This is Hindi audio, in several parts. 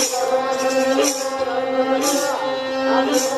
Thank you.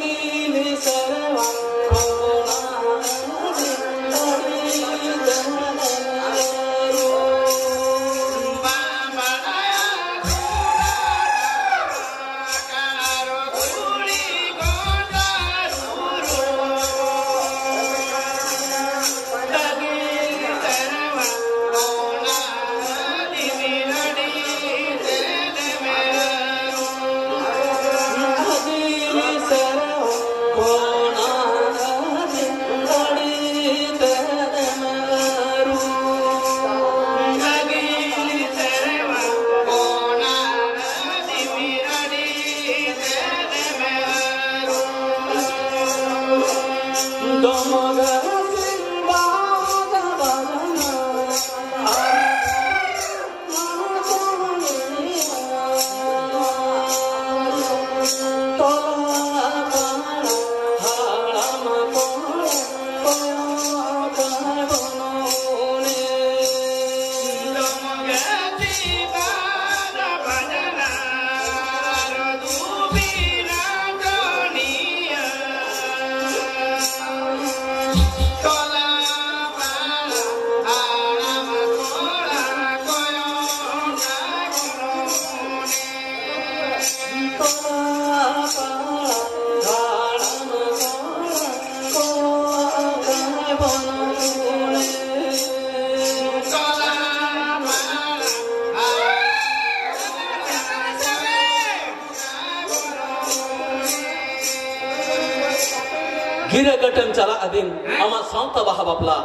gatam chala adin ama santa baha bapla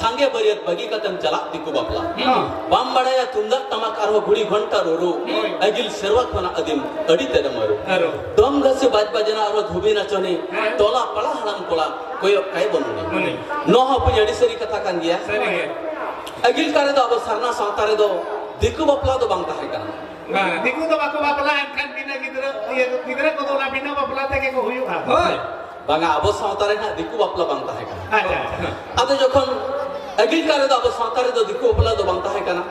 sange bariat bagi katam chala diku bapla bam badaya tundak tamak arho gudi ghanta roru agil serwak pana adim adi teda maru dom gase baj bajana arho dhubi nachone tola pala haram kola koyo kai bonuni no ha punya adi seri kata kan dia agil kare do abo sarna santa re do diku bapla do bang tahe kana Diku to bako bapla kan bina gidra gidra ko to la bina bapla te ke ko huyuga hoy banga abo santa re na diku bapla bang tahe kana aja ᱟᱫᱚ ᱡᱚᱠᱷᱚᱱ ᱟᱹᱜᱤᱞ ᱠᱟᱨᱮ ᱫᱚ ᱟᱵᱚ ᱥᱟᱶᱛᱟ ᱨᱮᱫᱚ ᱫᱤᱠᱩ ᱵᱟᱯᱞᱟ ᱫᱚ ᱵᱟᱝ ᱛᱟᱦᱮᱸ ᱠᱟᱱᱟ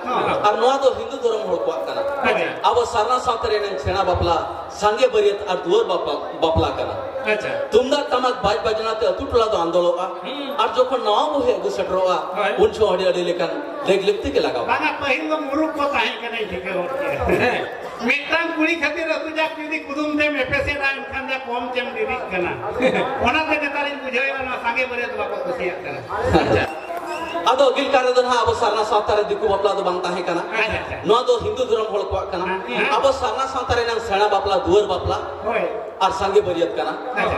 ᱟᱨ ᱱᱚᱣᱟ ᱫᱚ ᱦᱤᱱᱫᱩ ᱫᱷᱚᱨᱚᱢ ᱦᱚᱲ ᱠᱚᱣᱟᱜ ᱠᱟᱱᱟ ᱟᱵᱚ ᱥᱟᱨᱱᱟ ᱥᱟᱶᱛᱟ ᱨᱮᱱᱟᱜ ᱥᱮᱬᱟ ᱵᱟᱯᱞᱟ ᱥᱟᱸᱜᱮ ᱵᱟᱹᱨᱭᱟᱹᱛ ᱟᱨ ᱫᱩᱣᱟᱹᱨ ᱵᱟᱯᱞᱟ ᱠᱟᱱᱟ aja ᱛᱩᱢᱫᱟᱜ ᱴᱟᱢᱟᱠ ᱵᱟᱡ ᱵᱟᱡᱱᱟ ᱛᱮ ᱟᱹᱛᱩ ᱴᱚᱞᱟ ᱫᱚ ᱟᱸᱫᱳᱲᱚᱜᱼᱟ ᱟᱨ ᱡᱚᱠᱷᱚᱱ ᱱᱟᱣᱟ ᱵᱟᱹᱦᱩ ᱟᱹᱜᱩ ᱥᱮᱴᱮᱨᱚᱜᱼᱟ ᱩᱱ ᱥᱚᱢᱚᱭ ᱟᱹᱰᱤ ᱟᱹᱰᱤ ᱞᱮᱠᱟᱱ ᱞᱮᱜ ᱞᱮᱜ ᱛᱮᱜᱮ ᱞᱟᱜᱟᱣᱟ bana pahil lo muruk ko tahe kana thike hor mitang kuri khatir atu jak judi kudum de mepese ra kan ja kom chem diri kana ona te netarin bujhoi na sange bare to bako kusiya kana ᱟᱫᱚ ᱟᱹᱜᱤᱞ ᱠᱟᱨᱮ ᱫᱚ ᱱᱟᱦᱟᱜ ᱟᱵᱚ ᱥᱟᱨᱱᱟ ᱥᱟᱶᱛᱟ ᱨᱮ ᱫᱤᱠᱩ ᱵᱟᱯᱞᱟ ᱫᱚ ᱵᱟᱝ ᱛᱟᱦᱮᱸ ᱠᱟᱱᱟ ᱱᱚᱣᱟ ᱫᱚ ᱦᱤᱱᱫᱩ ᱫᱷᱚᱨᱚᱢ ᱦᱚᱲ ᱠᱚᱣᱟᱜ ᱠᱟᱱᱟ ᱟᱵᱚ ᱥᱟᱨᱱᱟ ᱥᱟᱶᱛᱟ ᱨᱮᱱᱟᱜ ᱥᱮᱬᱟ ᱵᱟᱯᱞᱟ ᱫᱩᱣᱟᱹᱨ ᱵᱟᱯᱞᱟ hoy ᱟᱨ ᱥᱟᱸᱜᱮ ᱵᱟᱹᱨᱭᱟᱹᱛ ᱠᱟᱱᱟ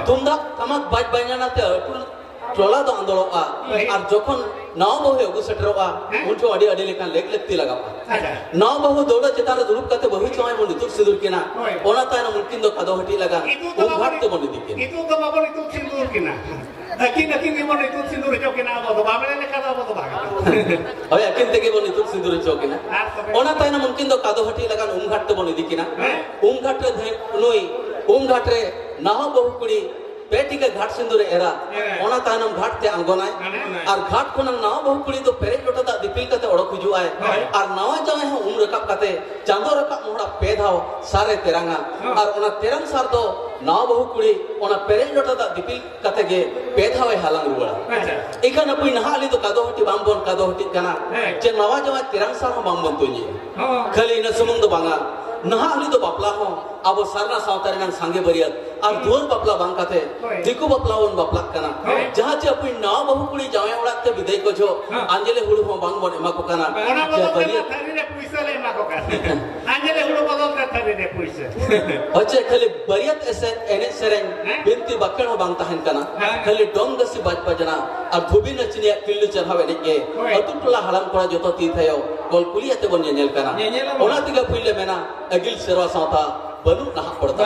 ᱛᱩᱢᱫᱟᱜ ᱴᱟᱢᱟᱠ ᱵᱟᱡ ᱵᱟᱡᱱᱟ ᱛᱮ ᱟᱹᱛᱩ ᱴᱚᱞᱟ ᱫᱚ ᱟᱸᱫᱳᱲᱚᱜᱼᱟ ᱟᱨ ᱡᱚᱠᱷᱚᱱ ᱱᱟᱣᱟ ᱵᱟᱹᱦᱩ ᱟᱹᱜᱩ ᱥᱮᱴᱮᱨᱚᱜᱼᱟ ᱩᱱ ᱴᱷᱮᱱ ᱟᱹᱰᱤ ᱟᱹᱰᱤ ᱞᱮᱠᱟᱱ ᱞᱮᱠ ᱞᱟᱹᱠᱛᱤ ᱞᱟᱜᱟᱜᱼᱟ ᱱᱟᱣᱟ ᱵᱟᱹᱦᱩ ᱫᱟᱹᱣᱲᱟᱹ ᱪᱮᱛᱟᱱ ᱨᱮ ᱫᱩᱲᱩᱵ ᱠᱟᱛᱮ ᱵᱟᱹᱦᱩ ᱡᱟᱶᱟᱭ ᱵᱚᱱ ᱤᱛᱩᱫ ᱥᱤᱸᱫᱩᱨ ᱠᱤᱱᱟ ᱚᱱᱟ ᱛᱟᱭᱱᱚᱢ ᱩᱱᱠᱤᱱ ᱫᱚ ᱠᱟᱫᱚ ᱦᱟᱹᱴᱤᱡ ᱞᱟᱜᱟᱜᱼᱟ ᱩᱱ ᱜᱷᱟᱴ ᱛᱮᱵᱚᱱ ᱤᱫᱤ ᱠᱤᱱᱟ ᱤᱛᱩᱫ ᱫᱚ ᱵᱟᱵᱚᱱ ᱤᱛᱩᱫ ᱥᱤᱸᱫᱩᱨ ᱠᱤᱱᱟ ᱟᱹᱠᱤᱱ ᱟᱹᱠᱤᱱ ᱜᱮᱵᱚᱱ ᱤᱛᱩᱫ ᱥᱤᱸᱫᱩᱨ ᱦᱚᱪᱚ ᱠᱤᱱᱟ ᱟᱵᱚ ᱫᱚ ᱵᱟᱵᱲᱮ ᱞᱮᱠᱟ ᱫᱚ ᱟᱵᱚ ᱫᱚ ᱵᱟᱝ ᱦᱳᱭ ᱟᱹᱠᱤᱱ ᱛᱮᱜᱮ ᱵᱚᱱ ᱤᱛᱩᱫ ᱥᱤᱸᱫᱩᱨ ᱦᱚᱪᱚ ᱠᱤᱱᱟ ᱚᱱᱟ ᱛᱟᱭᱱᱚᱢ ᱩᱱᱠᱤᱱ ᱫᱚ ᱠᱟᱫᱚ ᱦᱟᱹᱴᱤᱡ ᱞᱟᱜᱟᱱ ᱩᱢ ᱜᱷᱟᱴ ᱛᱮᱵᱚᱱ ᱤᱫᱤ ᱠᱤᱱᱟ ᱩᱢ ᱜᱷᱟᱴ ᱨᱮ ᱱᱩᱭ ᱩᱢ ᱜᱷᱟᱴ ᱨᱮ ᱱᱟᱦᱟ ᱵᱟᱹᱦᱩ ᱠᱩᱲᱤ रे नाव बहु कुड़ी पेटी के घाट सिंदूर एरा ओना तायनम घाट ते आंगोनाय और घाट कोना नाव बहु कुड़ी तो पेरेज लोटा दा दिपिल कते ओड़क हिजु आय और नावा जावे हो उम रकब कते चांदो रकब मोहड़ा पे धाव सारे तेरंगा और ओना तेरंग सार दो नाव बहु कुड़ी ओना पेरेज लोटा दा दिपिल कते गे पेधावे हालंग रुवाड़ा अच्छा इखन अपुई नहा अली तो कादो हटी बामबोन कादो हटी कना ᱦᱮᱸ. जे नवा जवा तिरंग सार हम बामबोन तुनी ᱦᱚᱸ खाली न सुमुंग दो बांगा नहा अली तो बापला हो अब सारना सावतारे नंग सांगे बरियत दुवर बापला बांग कते होय. दिकु बापला वन बापला कना. जहाँ जे अपुई नाव बहु कुड़ी जावे उड़ा ते विदाई को जो हाँ. अंजलि हुड़ु हो बांगबोन एमा को कना re puisa बच्चे खाली बरियत ऐसे एने सेरेंग हैं? बिनती बक्कण हो कना हाँ। खाली डोंग दसी बाज बजना और धुबी नचनिया किल्लु चढ़ावे ने के। अतु टोला हड़म कोड़ा जतो ती थयो कोल कुलिया बन नेल कना ओना तिगा पुइले मेना अगिल सेरवा सावता बनु नहा पड़ता